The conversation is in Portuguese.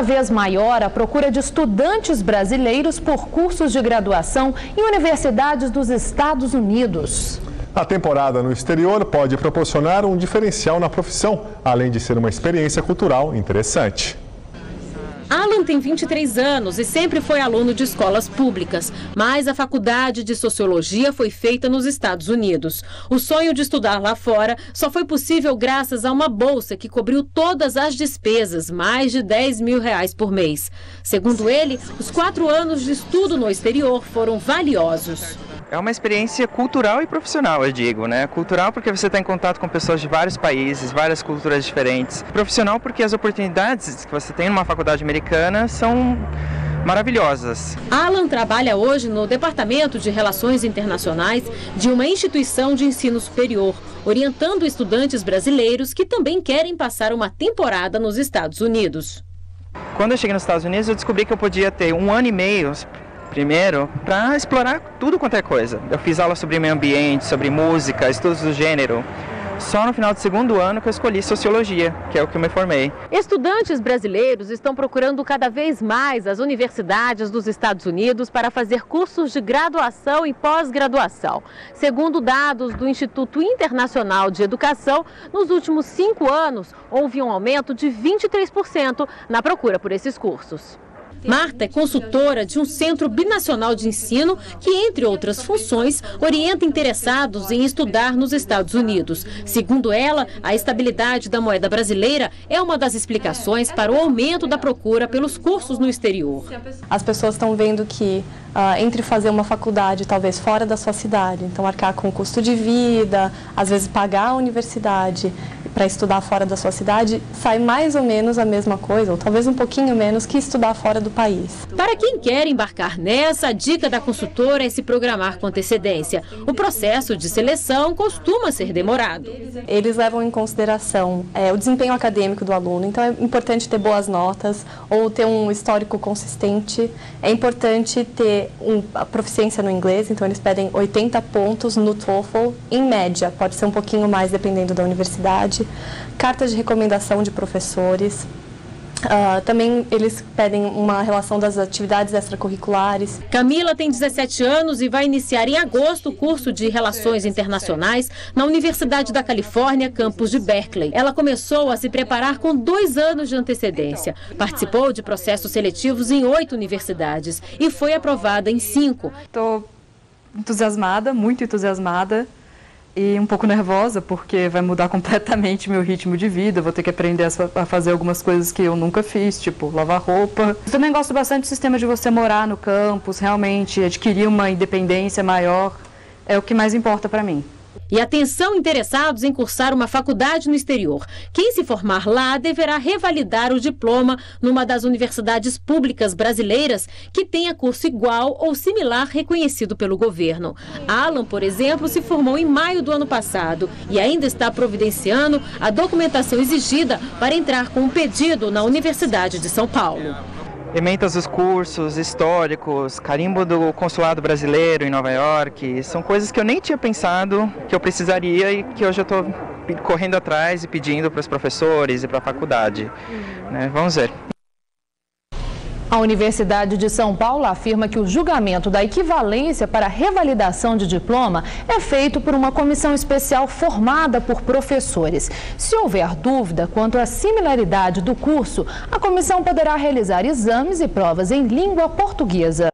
cada vez maior a procura de estudantes brasileiros por cursos de graduação em universidades dos Estados Unidos. A temporada no exterior pode proporcionar um diferencial na profissão, além de ser uma experiência cultural interessante. Alan tem 23 anos e sempre foi aluno de escolas públicas, mas a faculdade de sociologia foi feita nos Estados Unidos. O sonho de estudar lá fora só foi possível graças a uma bolsa que cobriu todas as despesas, mais de 10 mil reais por mês. Segundo ele, os quatro anos de estudo no exterior foram valiosos. É uma experiência cultural e profissional, eu digo, né? Cultural porque você está em contato com pessoas de vários países, várias culturas diferentes. Profissional porque as oportunidades que você tem numa faculdade americana são maravilhosas. Alan trabalha hoje no Departamento de Relações Internacionais de uma instituição de ensino superior, orientando estudantes brasileiros que também querem passar uma temporada nos Estados Unidos. Quando eu cheguei nos Estados Unidos, eu descobri que eu podia ter um ano e meio primeiro para explorar tudo quanto é coisa. Eu fiz aula sobre meio ambiente, sobre música, estudos do gênero. Só no final do segundo ano que eu escolhi sociologia, que é o que eu me formei. Estudantes brasileiros estão procurando cada vez mais as universidades dos Estados Unidos para fazer cursos de graduação e pós-graduação. Segundo dados do Instituto Internacional de Educação, nos últimos cinco anos houve um aumento de 23% na procura por esses cursos. Marta é consultora de um centro binacional de ensino que, entre outras funções, orienta interessados em estudar nos Estados Unidos. Segundo ela, a estabilidade da moeda brasileira é uma das explicações para o aumento da procura pelos cursos no exterior. As pessoas estão vendo que uh, entre fazer uma faculdade talvez fora da sua cidade, então arcar com o custo de vida, às vezes pagar a universidade para estudar fora da sua cidade sai mais ou menos a mesma coisa, ou talvez um pouquinho menos que estudar fora do país. Para quem quer embarcar nessa, a dica da consultora é se programar com antecedência. O processo de seleção costuma ser demorado. Eles levam em consideração é, o desempenho acadêmico do aluno, então é importante ter boas notas ou ter um histórico consistente. É importante ter um, a proficiência no inglês, então eles pedem 80 pontos no TOEFL, em média, pode ser um pouquinho mais dependendo da universidade cartas de recomendação de professores. Uh, também eles pedem uma relação das atividades extracurriculares. Camila tem 17 anos e vai iniciar em agosto o curso de Relações Internacionais na Universidade da Califórnia, campus de Berkeley. Ela começou a se preparar com dois anos de antecedência. Participou de processos seletivos em oito universidades e foi aprovada em cinco. Estou entusiasmada, muito entusiasmada e um pouco nervosa porque vai mudar completamente meu ritmo de vida, vou ter que aprender a fazer algumas coisas que eu nunca fiz, tipo lavar roupa. Eu também gosto bastante do sistema de você morar no campus, realmente adquirir uma independência maior, é o que mais importa para mim. E atenção interessados em cursar uma faculdade no exterior. Quem se formar lá deverá revalidar o diploma numa das universidades públicas brasileiras que tenha curso igual ou similar reconhecido pelo governo. Alan, por exemplo, se formou em maio do ano passado e ainda está providenciando a documentação exigida para entrar com um pedido na Universidade de São Paulo ementas dos cursos históricos, carimbo do consulado brasileiro em Nova York, são coisas que eu nem tinha pensado que eu precisaria e que hoje eu estou correndo atrás e pedindo para os professores e para a faculdade. Né? Vamos ver. A Universidade de São Paulo afirma que o julgamento da equivalência para revalidação de diploma é feito por uma comissão especial formada por professores. Se houver dúvida quanto à similaridade do curso, a comissão poderá realizar exames e provas em língua portuguesa.